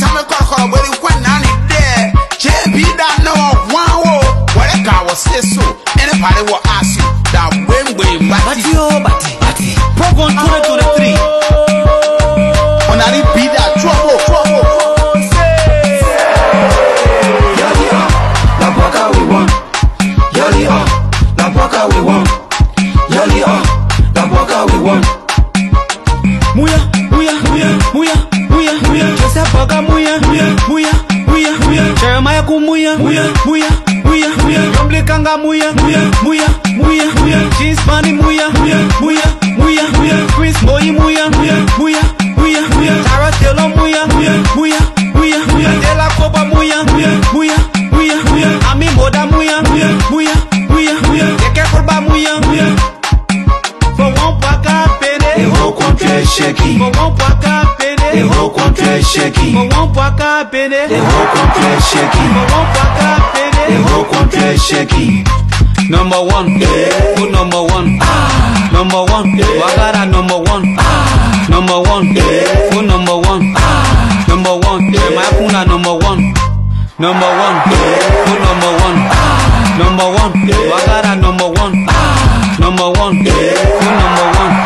tame kɔkɔ wɛri kɔ nani dɛ kyɛ bi da ne wɔ hwan wo wɔre ka wɔ se so ɛne pare wɔ we want. Yoli on, we want. Muya, muya, muya, muya. Muya muya. Muya muya muya muya muya. Jeremiah ku muya muya muya muya muya. Muya muya muya muya muya. Muya muya muya. Chris Moyi muya muya muya muya. Tara Taylor muya muya muya muya. Dela Koba muya muya muya muya. Ami Moda muya muya muya muya. Keke Kurba muya muya. For one waka pene. Eho contre shaky. For one waka pene. Eho contre shaky. For one waka pene. Eho contre shaky. For one waka pene. Eho contre shaky. Number one, who number one? Ah, number one, Wagara number one. Ah, number one, who number one? Ah, number one, my kuna number one. Number one, who number one? Ah, number one, Wagara number one. Ah, number one, who number one?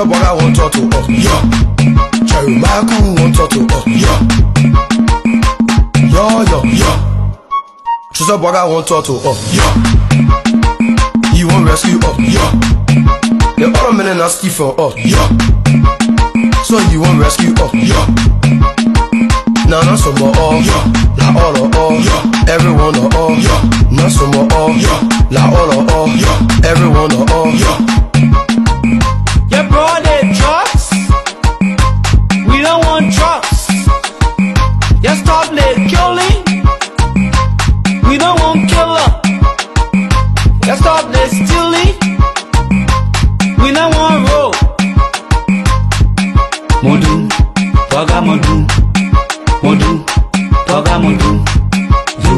She's a boy I want to talk to, oh, yo. Jeremiah Koung want to talk to, oh, yo. Yo, yo, yo. She's a boy I want to talk to, oh, yo. You want rescue, oh, yo. The other men in a ski for, oh, yo. So you want rescue, oh, yo. Now not some more, oh, yo. La all, oh, oh, yo. Everyone, oh, oh, yo. Not some more, oh, yo. La all, oh, oh, yo. Everyone, oh, oh, yo.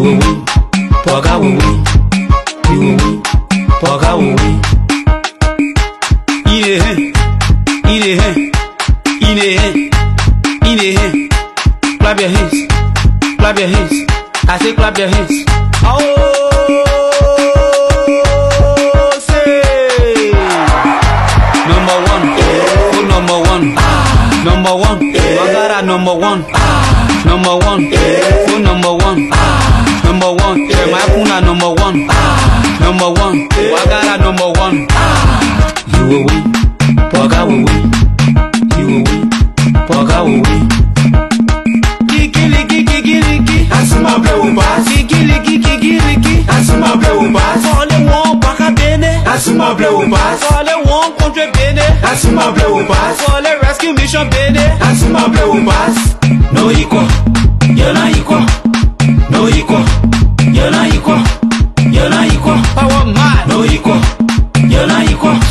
Will win. Il est hein, il est hein, il est hein, il est hein. Clap your hands, clap your hands. I say clap your hands. Oh, number one, number one? Number one, number one. Oh, number one, who number one? number one. Jeremiah Puna number one. Number one. Wagara number one. You will win. Poga will win. You will win. Poga will win. Kiki liki kiki liki. Asuma ble umba. Kiki liki kiki liki. Asuma ble umba. Sole won baka bene. Asuma ble umba. Sole won kontre bene. Asuma ble umba. Sole rescue mission bene. Asuma ble umba.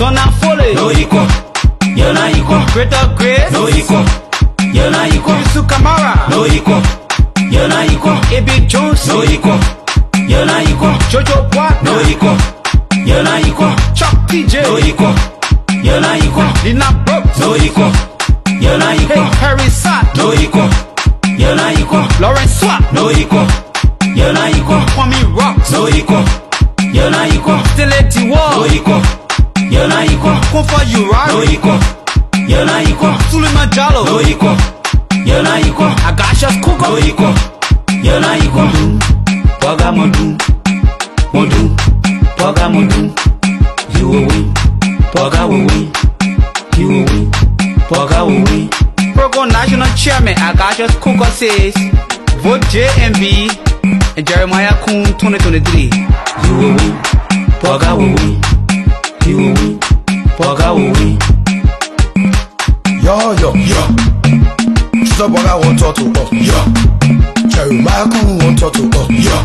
Equal. sọ̀nà fọlẹ̀, No equal. You're not equal. greater grace, No equal. You're not equal. Yusuf Kamara, No equal. You're not equal. Ebi Jones, No equal. You're not equal. Jojo Boat, No equal. You're not equal. Chuck TJ, No equal. You're not equal. Lina Brooks, No equal. You're not hey, equal. Harry Sat, No equal. You're not equal. Lawrence Swap, No equal. You're not equal. Kwame Rocks, No equal. You're not equal. No Wall, equal. No equal. You're not equal. Suleiman No Jalo, equal. You're not equal. Agashas No equal. You're not equal. Waga Modu, Modu, Waga Modu. You will win, Waga will win. You will win, Waga will win. Progo National Chairman Agashas Kuko says, vote JMB and Jeremiah Kun 2023. You will win. Waga will win ọ̀gá òwe. yo, yọ̀ ṣùgbọ́n wọn tọ́ tó ọ̀ yọ̀. Kẹrù máa kú wọn tọ́ tó yo yo,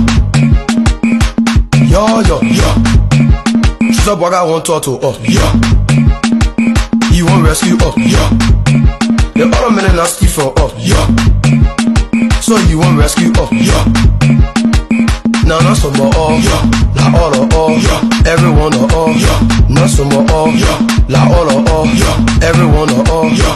yọ̀ọ̀yọ̀ yọ̀ ṣùgbọ́n wọn tọ́ tó ọ̀ yọ̀. You wan rescue ọ̀ yọ̀. The other men na ski for ọ̀ yọ̀. So he wan rescue Yo, now that's na sọ̀bọ̀ ọ̀ yọ̀. All, oh, oh. Everyone, oh, oh, yo. Not some more, oh, yo. La all, oh, oh, yo. Everyone, oh, oh, yo.